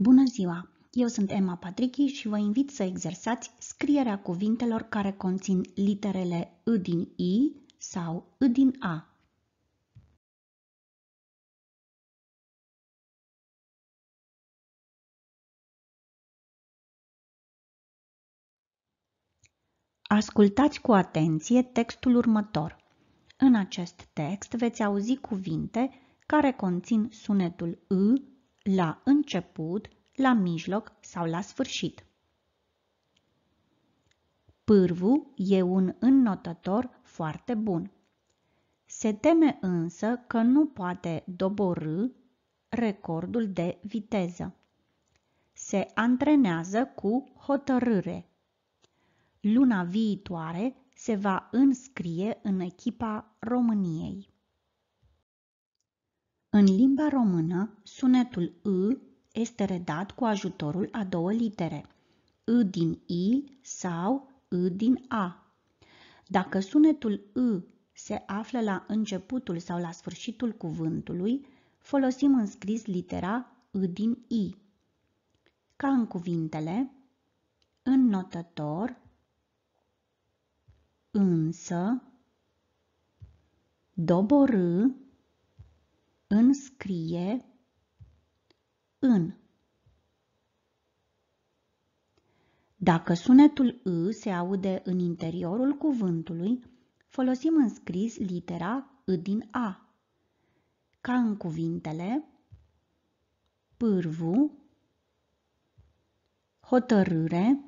Bună ziua! Eu sunt Emma Patrichi și vă invit să exersați scrierea cuvintelor care conțin literele I din I sau I din A. Ascultați cu atenție textul următor. În acest text veți auzi cuvinte care conțin sunetul I la început, la mijloc sau la sfârșit. Pârvu e un înnotător foarte bun. Se teme însă că nu poate doborâ recordul de viteză. Se antrenează cu hotărâre. Luna viitoare se va înscrie în echipa României. În limba română, sunetul I este redat cu ajutorul a două litere, I din I sau I din A. Dacă sunetul I se află la începutul sau la sfârșitul cuvântului, folosim în scris litera I din I. Ca în cuvintele înnotător, însă, doborâ, înscrie, în. Dacă sunetul î se aude în interiorul cuvântului, folosim în scris litera î din A, ca în cuvintele pârvu, hotărâre,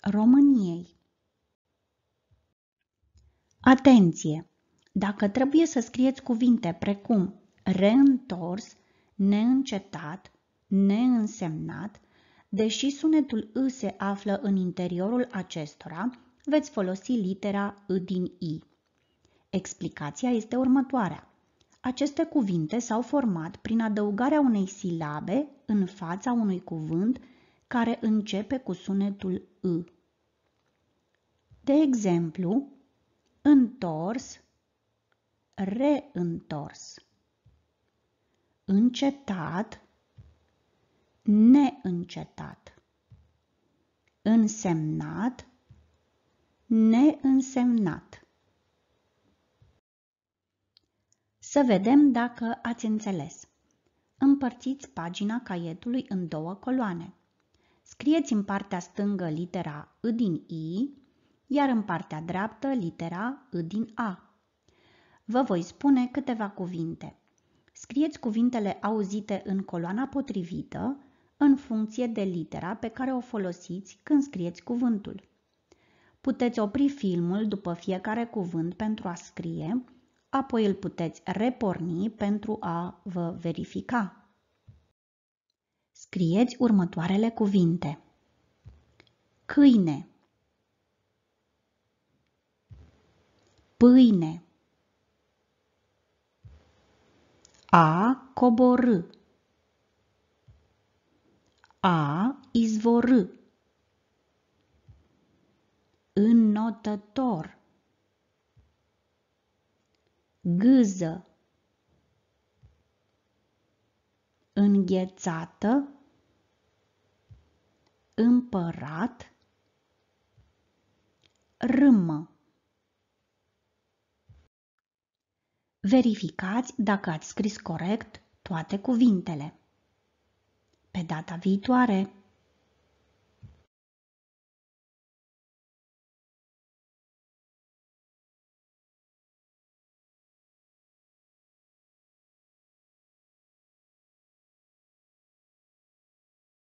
României. Atenție! Dacă trebuie să scrieți cuvinte precum reîntors, neîncetat, neînsemnat, deși sunetul î se află în interiorul acestora, veți folosi litera î din i. Explicația este următoarea. Aceste cuvinte s-au format prin adăugarea unei silabe în fața unui cuvânt care începe cu sunetul î. De exemplu, întors, reîntors încetat, neîncetat, însemnat, neînsemnat. Să vedem dacă ați înțeles. Împărțiți pagina caietului în două coloane. Scrieți în partea stângă litera I din I, iar în partea dreaptă litera I din A. Vă voi spune câteva cuvinte. Scrieți cuvintele auzite în coloana potrivită în funcție de litera pe care o folosiți când scrieți cuvântul. Puteți opri filmul după fiecare cuvânt pentru a scrie, apoi îl puteți reporni pentru a vă verifica. Scrieți următoarele cuvinte. Câine Pâine A coborâ. A izvorâ. Înnotător. Gâză. Înghețată. Împărat. Râmă. Verificați dacă ați scris corect toate cuvintele. Pe data viitoare!